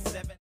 7